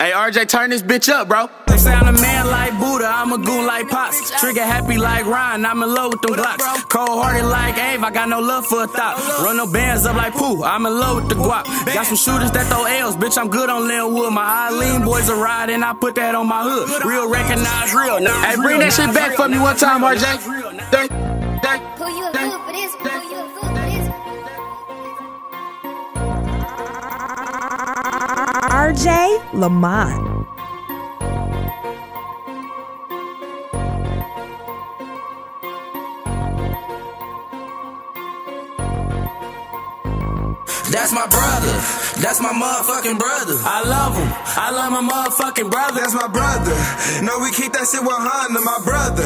Hey, RJ, turn this bitch up, bro. They say I'm a man like Buddha, I'm a goon like Pops. Trigger happy like Ryan, I'm in love with them Glocks. Cold hearted like Ave, I got no love for a thought. Run no bands up like Pooh, I'm in love with the guap. Got some shooters that throw L's, bitch, I'm good on Linwood. My Eileen boys are riding, I put that on my hood. Real recognize real. Now Hey, bring that shit back for me one time, RJ. Dang, dang, you a dang. fool for this? Who you RJ Lamont. That's my brother. That's my motherfucking brother. I love him, I love my motherfucking brother. That's my brother. No, we keep that shit 100, my brother.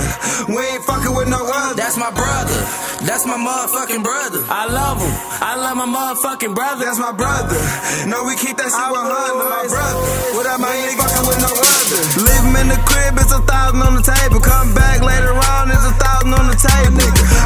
We ain't fucking with no other. That's my brother. That's my motherfucking brother. I love him, I love my motherfucking brother. That's my brother. No, we keep that shit 100, my brother. Without my ain't fucking with no other. Leave him in the crib, it's a thousand on the table. Come back later on, it's a thousand on the table. Bust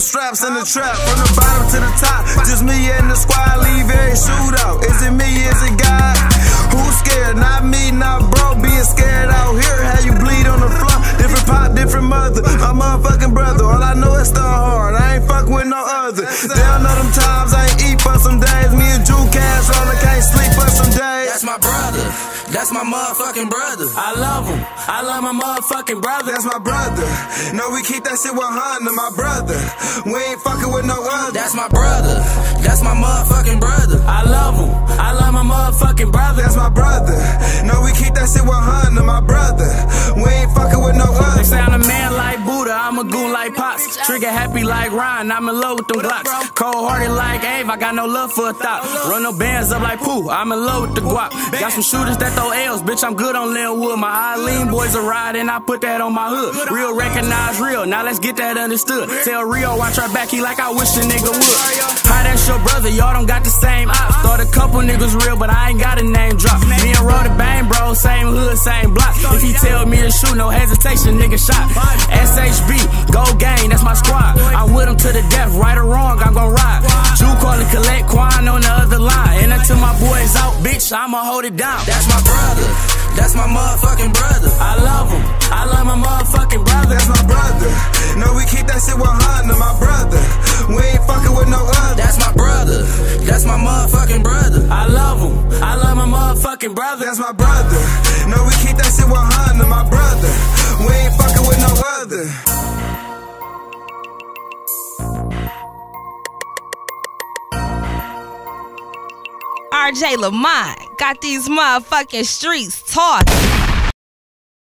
straps in the trap? From the bottom to the top, just me and the squad. Leave every shootout. Is it me? Is it God? Who's scared? Not me, not bro. Being scared out here. How you bleed on the floor? Different pop, different mother. My motherfucking brother. All I know is start hard. I ain't fuck with no other. They don't know them times I ain't eat for some days. Me and Drew Cash I can't sleep for some days. That's my brother. That's my motherfucking brother. I love him, I love my motherfucking brother. That's my brother. No, we keep that shit 100, my brother. We ain't fucking with no other. That's my brother. That's my motherfucking brother. I love him, I love my motherfucking brother. That's my brother. No, we keep that shit 100, my brother. We ain't fucking with no They other. I'm a goon like Pops. Trigger happy like Ryan, I'm in love with them Glocks. Cold hearted like Ave, I got no love for a thought. Run no bands up like Pooh, I'm in love with the guap. Got some shooters that throw L's, bitch, I'm good on Linwood. My Eileen boys are riding, I put that on my hood. Real recognize real, now let's get that understood. Tell Rio, watch her back, he like I wish a nigga would. How that's your brother, y'all don't got the same ops. Thought a couple niggas real, but I ain't got a name drop. Me and Rhoda Bang, bro, same hood, same block. If he tell me to shoot, no hesitation, nigga shot. Squad. I'm with him to the death, right or wrong, I'm gon' ride. Jew call it collect, Quan on the other line. And until my boys out, bitch, I'ma hold it down. That's my brother. That's my motherfucking brother. I love him, I love my motherfucking brother. That's my brother. No, we keep that shit 100, my brother. We ain't fucking with no other. That's my brother. That's my motherfucking brother. I love him, I love my motherfucking brother. That's my brother. No, we keep that shit 100, my brother. We ain't fucking with no other. RJ Lamont got these motherfucking streets talking.